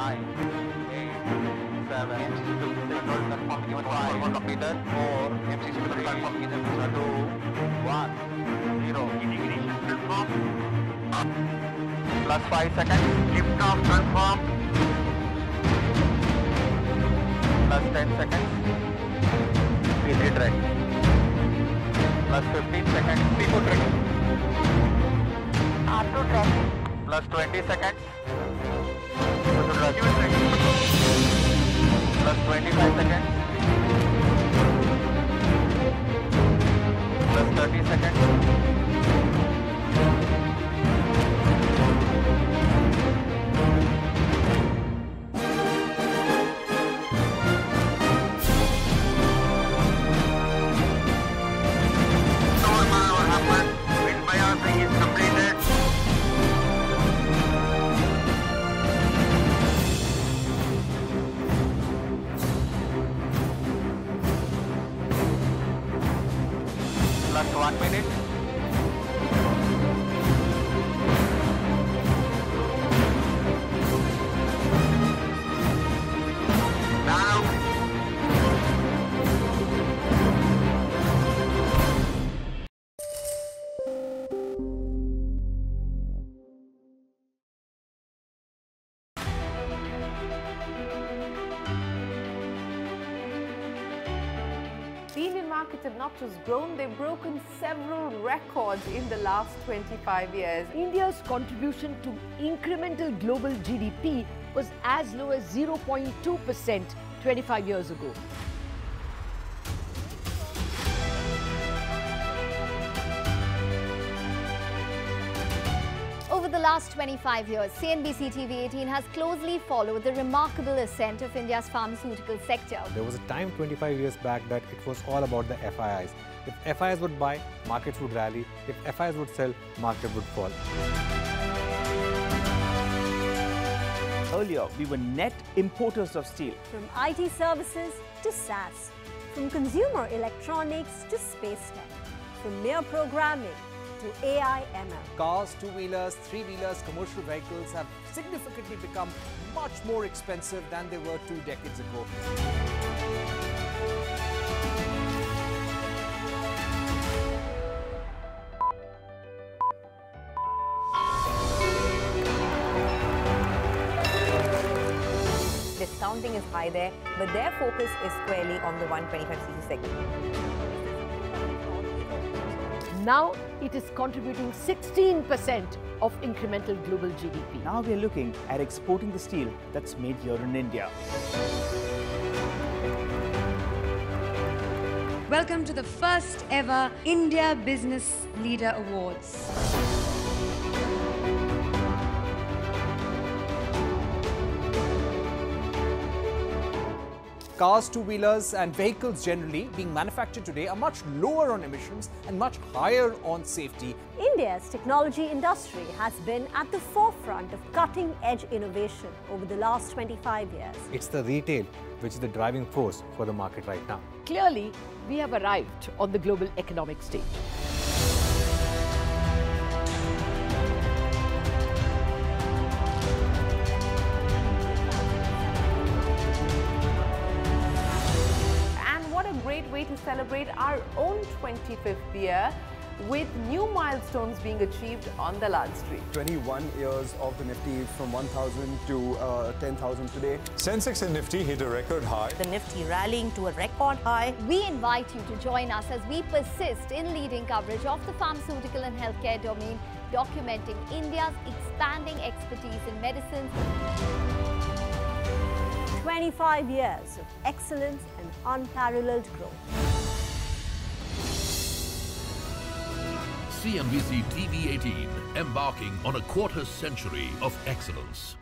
nine, eight, seven, control confirm given five, one completed, four, MCC three, confirm given two, one, zero. Integration confirm. Plus five seconds. Lift off confirm. Plus ten seconds. Exit ready. Plus fifteen seconds. People ready. R2 tracking. Plus 20 seconds. Plus 25 seconds. Plus one minute. Indian have not just grown, they've broken several records in the last 25 years. India's contribution to incremental global GDP was as low as 0.2% 25 years ago. The last 25 years, CNBC TV 18 has closely followed the remarkable ascent of India's pharmaceutical sector. There was a time 25 years back that it was all about the FIIs. If FIIs would buy, markets would rally. If FIIs would sell, market would fall. Earlier, we were net importers of steel. From IT services to SaaS, from consumer electronics to space tech, from mere programming to AI ML. Cars, two-wheelers, three-wheelers, commercial vehicles have significantly become much more expensive than they were two decades ago. Discounting is high there, but their focus is squarely on the 125cc segment. Now it is contributing 16% of incremental global GDP. Now we are looking at exporting the steel that's made here in India. Welcome to the first ever India Business Leader Awards. Cars, two-wheelers and vehicles generally being manufactured today are much lower on emissions and much higher on safety. India's technology industry has been at the forefront of cutting edge innovation over the last 25 years. It's the retail which is the driving force for the market right now. Clearly, we have arrived on the global economic stage. Great way to celebrate our own 25th year with new milestones being achieved on Dalal Street. 21 years of the Nifty from 1,000 to uh, 10,000 today. Sensex and Nifty hit a record high. The Nifty rallying to a record high. We invite you to join us as we persist in leading coverage of the pharmaceutical and healthcare domain, documenting India's expanding expertise in medicines. 25 years of excellence and unparalleled growth. CNBC TV 18, embarking on a quarter century of excellence.